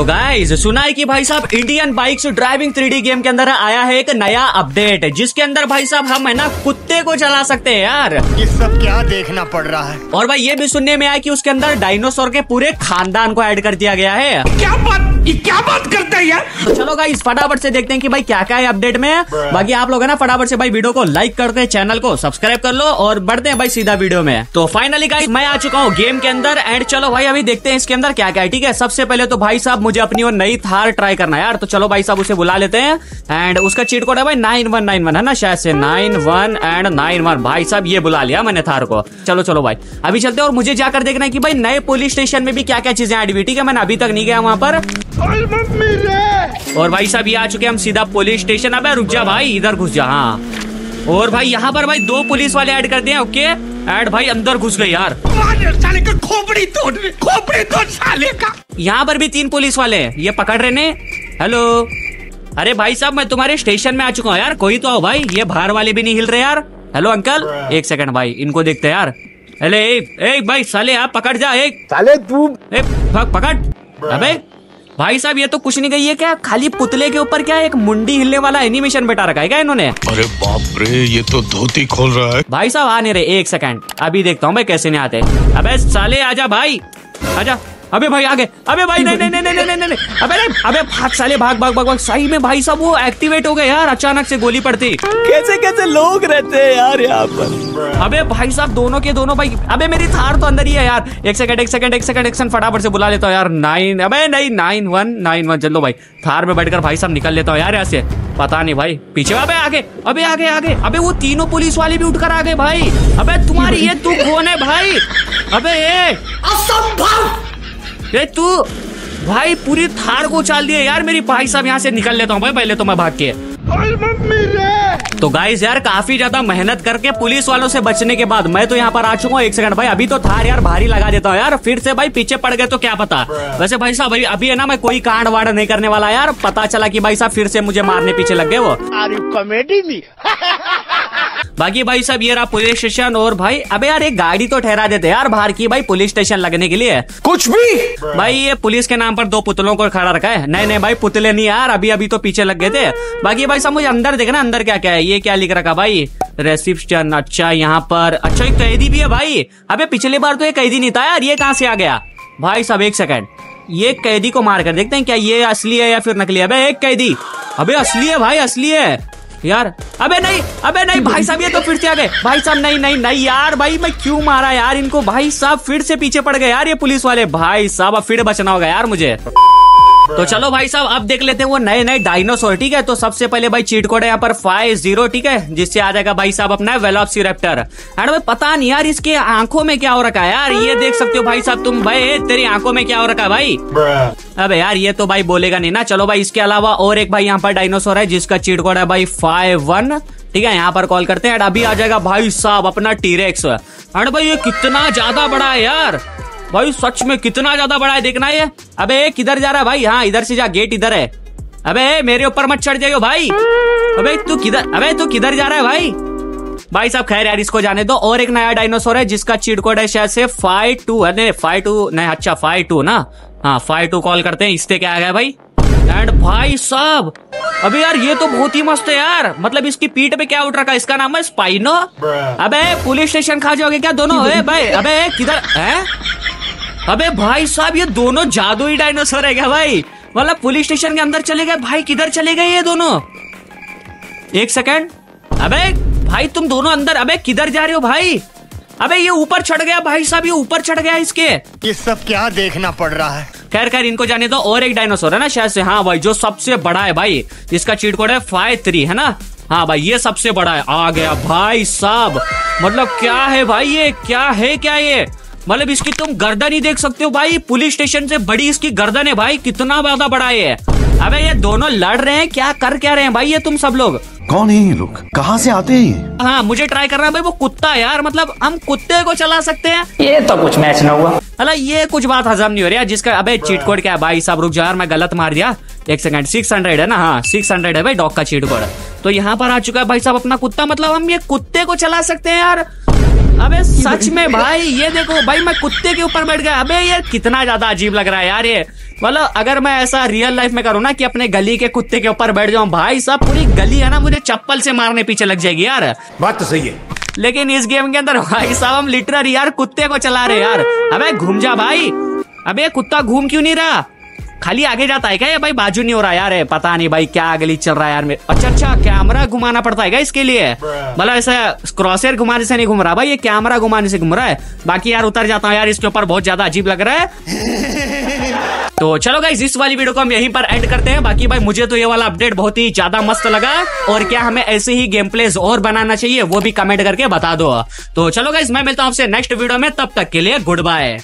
तो गाइज़ सुना है कि भाई साहब Indian bikes driving three game के अंदर आया है एक नया अपडेट जिसके अंदर भाई साहब हम है ना कुत्ते को चला सकते हैं यार। ये सब क्या देखना पड़ रहा है? और भाई ये भी सुनने में आया कि उसके अंदर डायनासोर के पूरे खानदान को ऐड कर दिया गया है। क्या बात ये क्या बात करते हैं यार? तो चलो गाइस फटाफट से देखते हैं कि भाई क्या क्या है अपडेट में। बाकी आप लोग है ना फटाफट से भाई वीडियो को लाइक करके चैनल को सब्सक्राइब कर लो और बढ़ते हैं भाई सीधा वीडियो में। तो फाइनली गाइस मैं आ चुका हूँ गेम के अंदर एंड चलो भाई अभी देखते हैं इसके अंदर क्या क्या है ठीक है? सबसे पहले तो भाई साहब मुझे अपनी वो नई थार ट्राई करना है यार तो चलो भाई साहब उसे बुला लेते हैं। एंड उसका चीट कोड है भाई नाइन वन नाइन वन है ना? शायद से nine one and nine one भाई साहब ये बुला लिया मैंने थार को। चलो चलो भाई अभी चलते हैं और मुझे जाकर देखना है कि भाई नए पुलिस स्टेशन में भी क्या क्या चीज़ें ऐड हुई ठीक है? मैंने अभी तक नहीं गया वहाँ पर। और भाई साहब ये आ चुके हम सीधा पुलिस स्टेशन अब रुक जा भाई इधर घुस जा हाँ। और भाई यहाँ पर भाई दो पुलिस वाले ऐड कर दिए ओके ऐड भाई अंदर घुस गए यार। साले का खोपड़ी तोड़ खोपड़ी तोड़ साले का। यहाँ पर भी तीन पुलिस वाले हैं। ये पकड़ रहे ने? हेलो अरे भाई साहब मैं तुम्हारे स्टेशन में आ चुका हूँ यार कोई तो आओ भाई। ये बाहर वाले भी नहीं हिल रहे यार। हेलो अंकल एक सेकंड भाई इनको देखते हैं यार। हेलो ए, ए भाई साले आप पकड़ जा एक साले तू ए, पकड़। अबे भाई साहब ये तो कुछ नहीं गई है क्या? खाली पुतले के ऊपर क्या एक मुंडी हिलने वाला एनिमेशन बैठा रखा है क्या इन्होंने? अरे बाप रे ये तो धोती खोल रहा है। भाई साहब आने रहे एक सेकंड अभी देखता हूँ भाई कैसे नहीं आते। अबे साले आजा भाई। आजा। अबे भाई आगे। अबे भाई नहीं नहीं नहीं नहीं नहीं नहीं। नहीं अबे नहीं अबे भाग साले भाग भाग भाग भाग। सही में भाई साहब वो एक्टिवेट हो गए यार अचानक से गोली पड़ती। कैसे कैसे लोग रहते हैं यार यहाँ पर? अबे भाई साहब दोनों के दोनों भाई अबे मेरी थार तो अंदर ही है यार। एक सेकंड एक सेकंड एक सेकंड एक सेकंड फटाफट से बुला लेता हूँ यार। नाइन अबे नहीं नाइन वन नाइन वन चलो भाई। थार में बैठकर भाई साहब निकल लेता हूँ यार यहाँ से। पता नहीं भाई पीछे अबे आगे अबे आगे आगे। अबे वो तीनों पुलिस वाले भी उठकर आ गए भाई। अबे तुम्हारी ये तू कौन है भाई? अबे ये ये तू भाई पूरी थार को उछाल दिया यार मेरी भाई साहब यहाँ से निकल लेता हूँ भाई पहले तो मैं भाग के। तो गाइस यार काफ़ी ज़्यादा मेहनत करके पुलिस वालों से बचने के बाद मैं तो यहाँ पर आ चुका हूँ एक सेकंड भाई अभी तो थार यार भारी लगा देता हूँ यार फिर से भाई पीछे पड़ गए तो क्या पता। वैसे भाई साहब अभी अभी है ना मैं कोई कांड वाड़ नहीं करने वाला यार पता चला कि भाई साहब फिर से मुझे मारने पीछे लग गए वो। आर यू कॉमेडी मी बाकी भाई साहब ये रहा पुलिस स्टेशन और भाई अबे यार एक गाड़ी तो ठहरा देते यार बाहर की भाई पुलिस स्टेशन लगने के लिए। कुछ भी? भाई ये पुलिस के नाम पर दो पुतलों को खड़ा रखा है। नहीं नहीं भाई पुतले नहीं यार अभी अभी तो पीछे लग गए थे। बाकी भाई साहब मुझे अंदर देखना अंदर क्या क्या है ये क्या लिख रखा भाई? रेसिप्शन अच्छा यहाँ पर अच्छा एक कैदी भी है भाई। अबे पिछली बार तो ये कैदी नहीं था यार ये कहाँ से आ गया? भाई साहब एक सेकंड ये कैदी को मार कर देखते हैं क्या ये असली है या फिर नकली है? अबे एक कैदी। अबे असली है भाई असली है। यार, अबे नहीं अबे नहीं, भाई साहब, ये तो फिर से आ गए। भाई साहब, नहीं नहीं नहीं यार, भाई, मैं क्यों मारा यार इनको? भाई साहब, फिर से पीछे पड़ गए यार ये पुलिस वाले। भाई साहब, अब फिर बचना होगा यार मुझे। तो चलो भाई साहब अब देख लेते हैं वो नए नए डायनासोर ठीक है? तो सबसे पहले भाई चीट कोड है यहाँ पर फाइव ज़ीरो ठीक है? जिससे आ जाएगा भाई साहब अपना वेलोसिरेप्टर एंड भाई पता नहीं यार इसके आँखों में क्या हो रखा है यार? ये देख सकते हो भाई साहब तुम भाई तेरी आँखों में क्या हो रखा है भाई? अबे यार ये तो भाई बोलेगा नहीं ना। चलो भाई इसके अलावा और एक भाई यहाँ पर डायनासोर है जिसका चीट कोड है भाई फाइव वन ठीक है? यहाँ पर कॉल करते हैं अभी आ जाएगा भाई साहब अपना टीरेक्स एंड भाई ये कितना ज़्यादा बड़ा है यार। भाई सच में कितना ज़्यादा बड़ा है देखना ये। अबे किधर जा रहा है भाई। हाँ इधर से जा गेट इधर है। अबे मेरे ऊपर मत चढ़ जाइयो भाई। अबे तू किधर अबे तू किधर जा रहा है भाई? भाई साहब खैर यार इसको जाने दो। और एक नया डायनासोर है जिसका चीट कोड है शायद से फाइव टू है फाइव टू नहीं अच्छा फाइव टू ना? हाँ फाइव टू कॉल करते हैं इससे क्या आ गया भाई? एंड भाई साहब अबे यार ये तो बहुत ही मस्त है यार। मतलब इसकी पीठ पे क्या उठ रखा है? इसका नाम है स्पाइनो अबे पुलिस स्टेशन खा जाओगे क्या? दोनों ए भाई। अबे किधर है? अबे भाई साहब ये दोनों जादुई डायनासोर है क्या भाई? मतलब पुलिस स्टेशन के अंदर चले गए भाई किधर चले गए ये दोनों? एक सेकंड। अबे भाई तुम दोनों अंदर अबे किधर जा रहे हो भाई? अबे ये ऊपर चढ़ गया भाई साहब ये ऊपर चढ़ गया इसके। ये सब क्या देखना पड़ रहा है? खैर खैर इनको जाने दो और एक डायनासोर है ना शायद से। हाँ भाई जो सबसे बड़ा है भाई इसका चीट कोड है फाइव थ्री है ना? हाँ भाई ये सबसे बड़ा है। आ गया भाई साहब। मतलब क्या है भाई ये? क्या है क्या ये? मतलब इसकी तुम गर्दन ही देख सकते हो भाई। पुलिस स्टेशन से बड़ी इसकी गर्दन है भाई। कितना ज़्यादा बड़ा है। अबे ये दोनों लड़ रहे हैं क्या कर क्या रहे हैं भाई ये तुम सब लोग? कौन है ये लोग? कहाँ से आते हैं ये? हाँ मुझे ट्राई करना है भाई वो कुत्ता यार। मतलब हम कुत्ते को चला सकते हैं। ये तो कुछ मैच न हुआ। अला ये कुछ बात हजम नहीं हो रही है जिसका अबे चीट कोड क्या है भाई साहब? रुक जा यार मैं गलत मार दिया। एक सेकंड सिक्स हंड्रेड है ना? हाँ सिक्स हंड्रेड है भाई डॉग का चीट कोड तो यहाँ पर आ चुका है भाई साहब अपना कुत्ता। मतलब हम ये कुत्ते को चला सकते हैं यार। अबे सच में भाई ये देखो भाई मैं कुत्ते के ऊपर बैठ गया। अबे ये कितना ज़्यादा अजीब लग रहा है यार ये। मतलब अगर मैं ऐसा रियल लाइफ में करूँ ना कि अपने गली के कुत्ते के ऊपर बैठ जाऊँ भाई साहब पूरी गली है ना मुझे चप्पल से मारने पीछे लग जाएगी यार। बात तो सही है। लेकिन इस गेम के अंदर भाई साहब हम लिटरली यार कुत्ते को चला रहे यार। अबे घूम जा भाई। अबे कुत्ता घूम क्यों नहीं रहा? खाली आगे जाता है क्या? ये भाई बाजू नहीं हो रहा यार? पता नहीं भाई क्या गली चल रहा है यार मेरे अच्छा अच्छा कैमरा घुमाना पड़ता है क्या इसके लिए? मतलब ऐसा क्रॉसर घुमाने से नहीं घूम रहा? भाई ये कैमरा घुमाने से घूम रहा है। बाकी यार उतर जाता हूँ यार इसके ऊपर बहुत ज़्यादा अजीब लग रहा है। तो चलो गाइस इस वाली वीडियो को हम यहीं पर एंड करते हैं। बाकी भाई मुझे तो ये वाला अपडेट बहुत ही ज़्यादा मस्त लगा। और क्या हमें ऐसे ही गेम प्लेस और बनाना चाहिए वो भी कमेंट करके बता दो। तो चलो गाइस मैं मिलता हूँ आपसे नेक्स्ट वीडियो में। तब तक के लिए गुड बाय